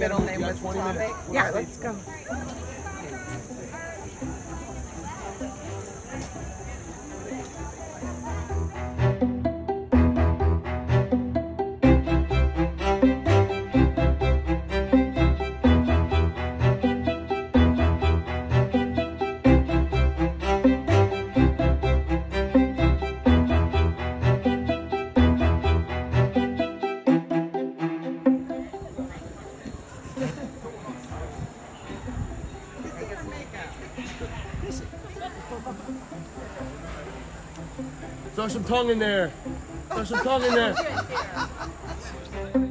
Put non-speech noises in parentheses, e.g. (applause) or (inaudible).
middle name was topic? Yeah, let's go. Throw some tongue in there. Throw some tongue in there. (laughs)